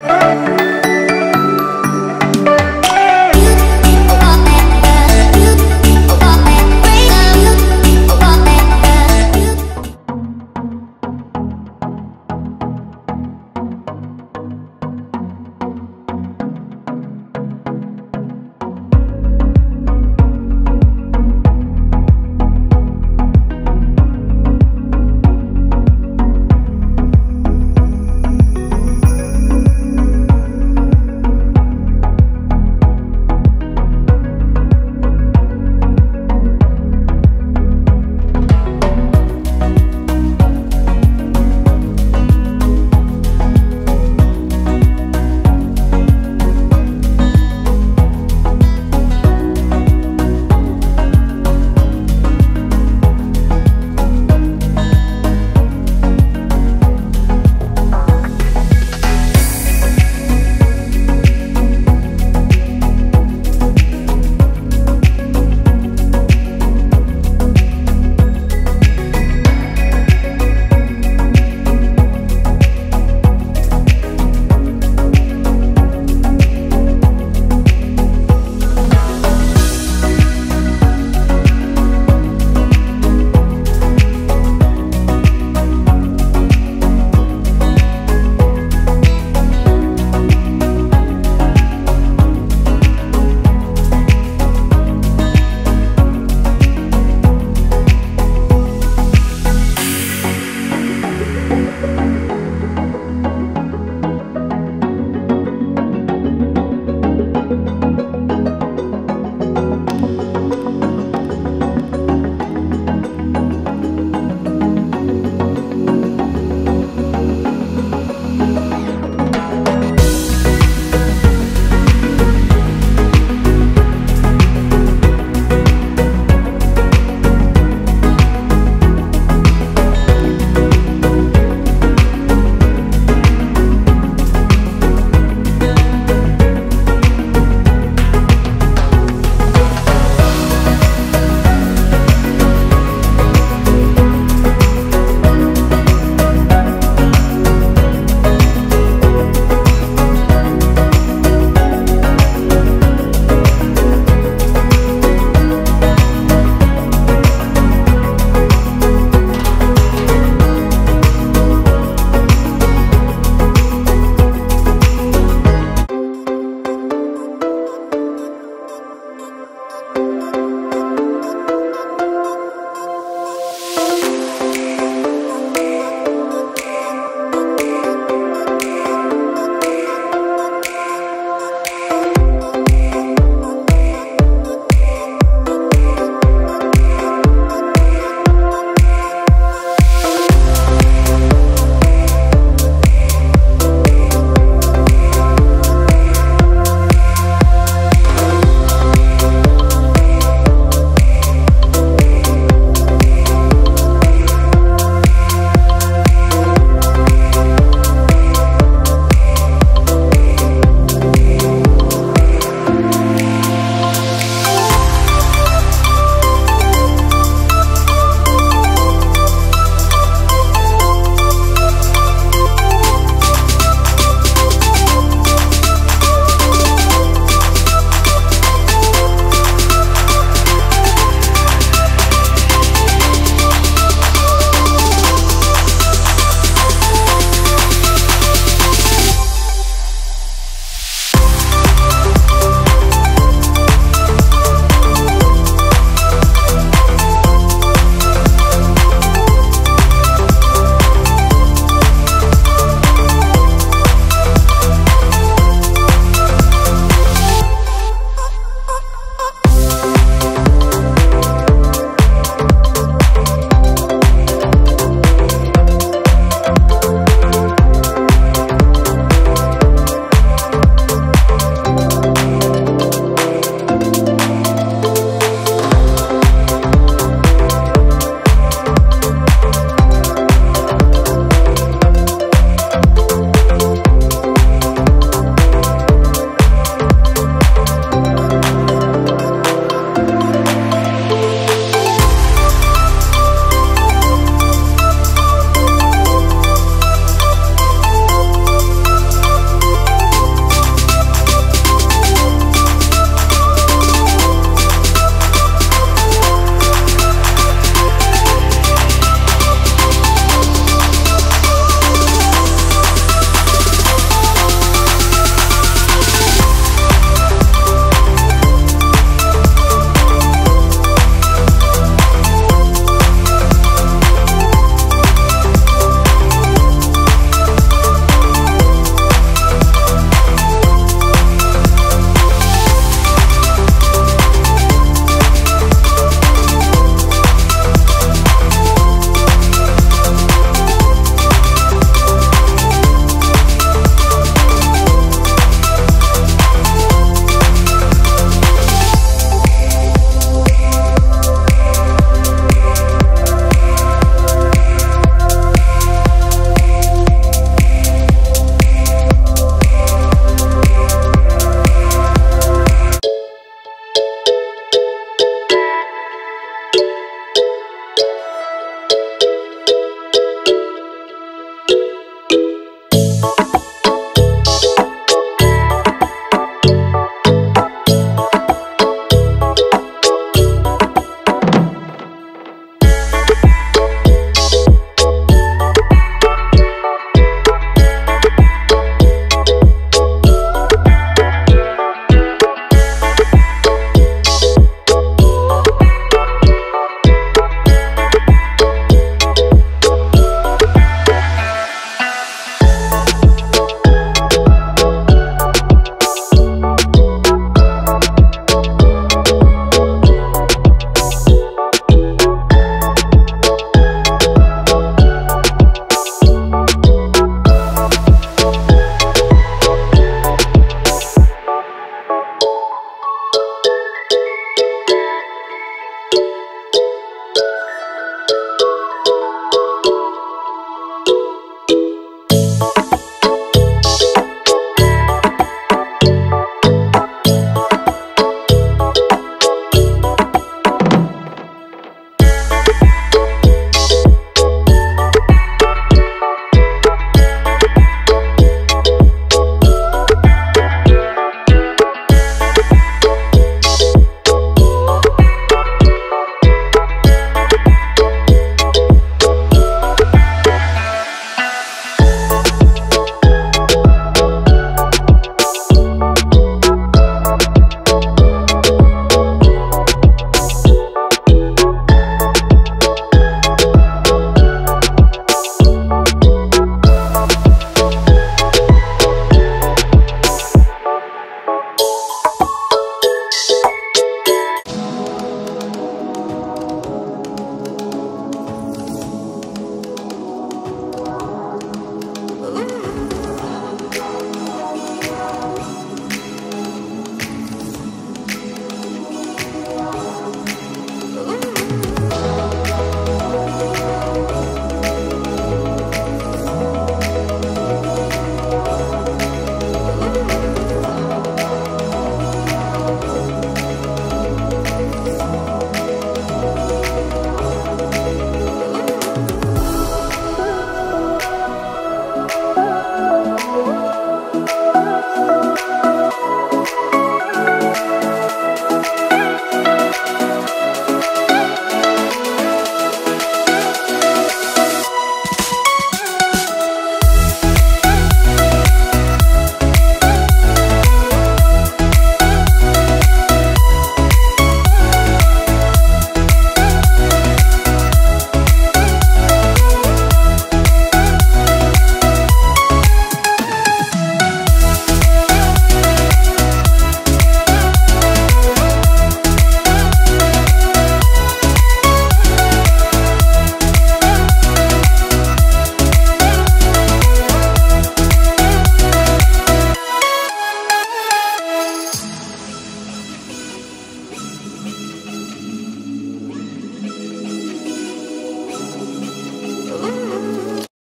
Oh.